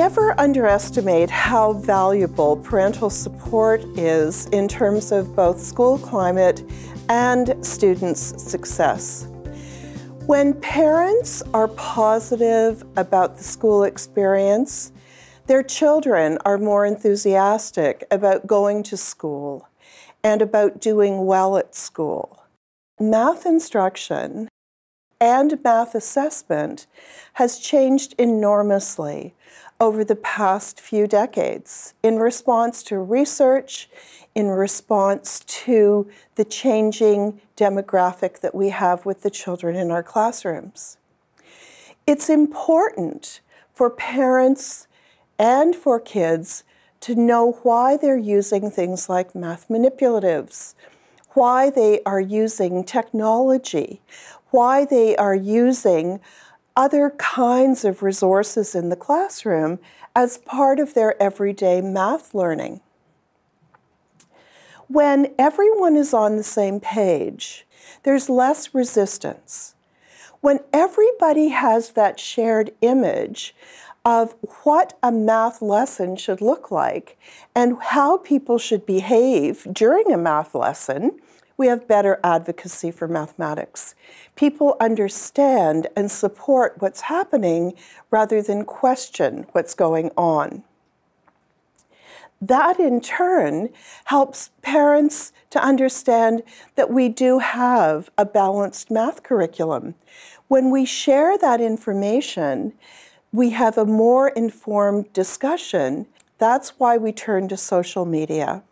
Never underestimate how valuable parental support is in terms of both school climate and students' success. When parents are positive about the school experience, their children are more enthusiastic about going to school and about doing well at school. Math instruction and math assessment has changed enormously over the past few decades in response to research, in response to the changing demographic that we have with the children in our classrooms. It's important for parents and for kids to know why they're using things like math manipulatives, why they are using technology, why they are using other kinds of resources in the classroom as part of their everyday math learning. When everyone is on the same page, there's less resistance. When everybody has that shared image of what a math lesson should look like and how people should behave during a math lesson, we have better advocacy for mathematics. People understand and support what's happening rather than question what's going on. That in turn helps parents to understand that we do have a balanced math curriculum. When we share that information, we have a more informed discussion. That's why we turn to social media.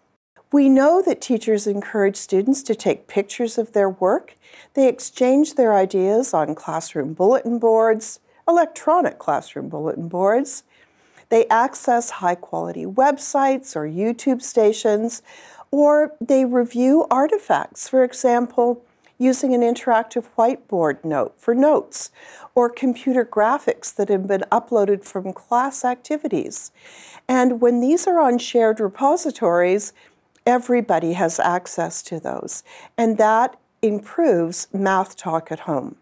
We know that teachers encourage students to take pictures of their work. They exchange their ideas on classroom bulletin boards, electronic classroom bulletin boards. They access high quality websites or YouTube stations, or they review artifacts, for example, using an interactive whiteboard note for notes, or computer graphics that have been uploaded from class activities. And when these are on shared repositories, Everybody has access to those, and that improves math talk at home.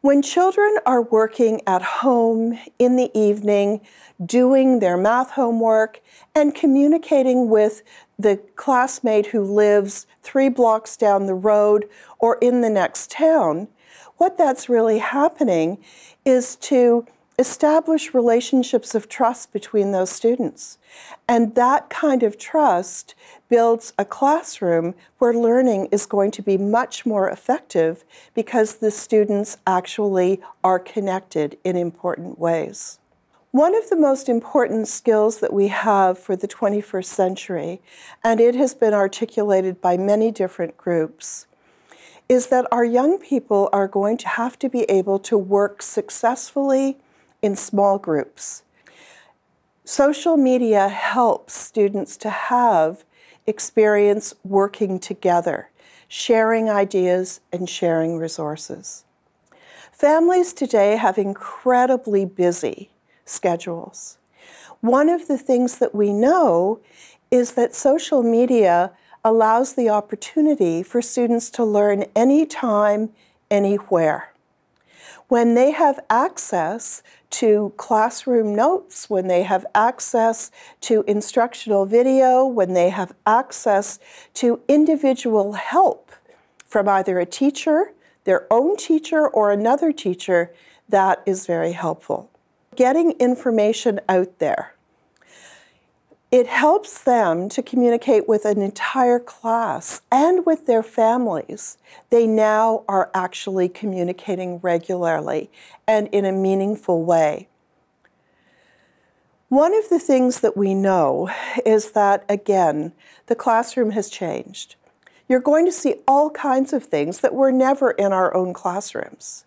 When children are working at home in the evening, doing their math homework, and communicating with the classmate who lives three blocks down the road or in the next town, what that's really happening is to establish relationships of trust between those students. And that kind of trust builds a classroom where learning is going to be much more effective because the students actually are connected in important ways. One of the most important skills that we have for the 21st century, and it has been articulated by many different groups, is that our young people are going to have to be able to work successfully in small groups. Social media helps students to have experience working together, sharing ideas and sharing resources. Families today have incredibly busy schedules. One of the things that we know is that social media allows the opportunity for students to learn anytime, anywhere. When they have access to classroom notes, when they have access to instructional video, when they have access to individual help from either a teacher, their own teacher, or another teacher, that is very helpful. Getting information out there it helps them to communicate with an entire class and with their families. They now are actually communicating regularly and in a meaningful way. One of the things that we know is that, again, the classroom has changed. You're going to see all kinds of things that were never in our own classrooms.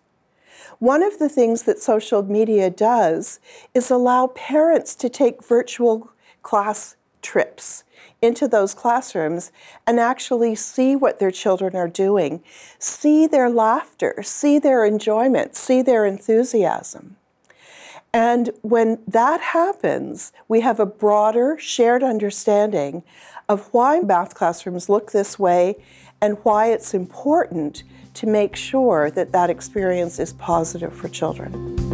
One of the things that social media does is allow parents to take virtual class trips into those classrooms and actually see what their children are doing, see their laughter, see their enjoyment, see their enthusiasm. And when that happens, we have a broader shared understanding of why math classrooms look this way and why it's important to make sure that that experience is positive for children.